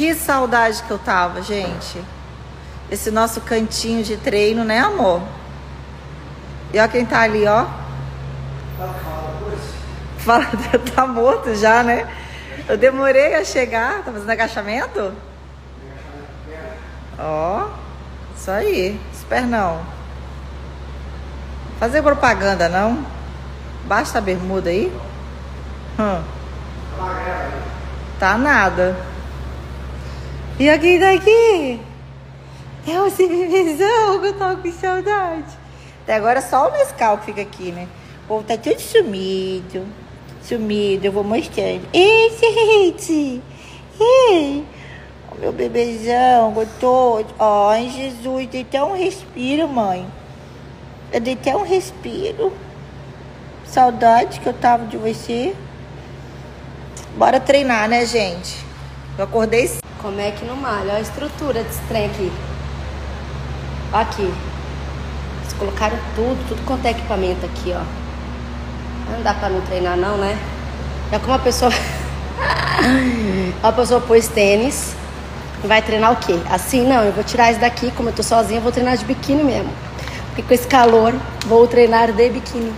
Que saudade que eu tava, gente. Esse nosso cantinho de treino, né, amor? E ó quem tá ali, ó. Fala, tá morto já, né? Eu demorei a chegar. Tá fazendo agachamento? Ó, isso aí. Espera não. Fazer propaganda, não? Basta a bermuda aí? Hum. Tá nada. E aqui daqui? É o bebezão que eu tô com saudade. Até agora só o mescal que fica aqui, né? O povo tá tudo sumido. Sumido, eu vou mostrando. Ei, gente! Ei! Meu bebezão, gostoso. Ai, Jesus, dei até um respiro, mãe. Eu dei até um respiro. Saudade que eu tava de você. Bora treinar, né, gente? Eu acordei. Como é que não malha? Olha a estrutura desse trem aqui. Aqui. Eles colocaram tudo, tudo quanto é equipamento aqui, ó. Não dá pra não treinar não, né? É como a pessoa. a pessoa pôs tênis. Vai treinar o quê? Assim não, eu vou tirar isso daqui, como eu tô sozinha, eu vou treinar de biquíni mesmo. Porque com esse calor, vou treinar de biquíni.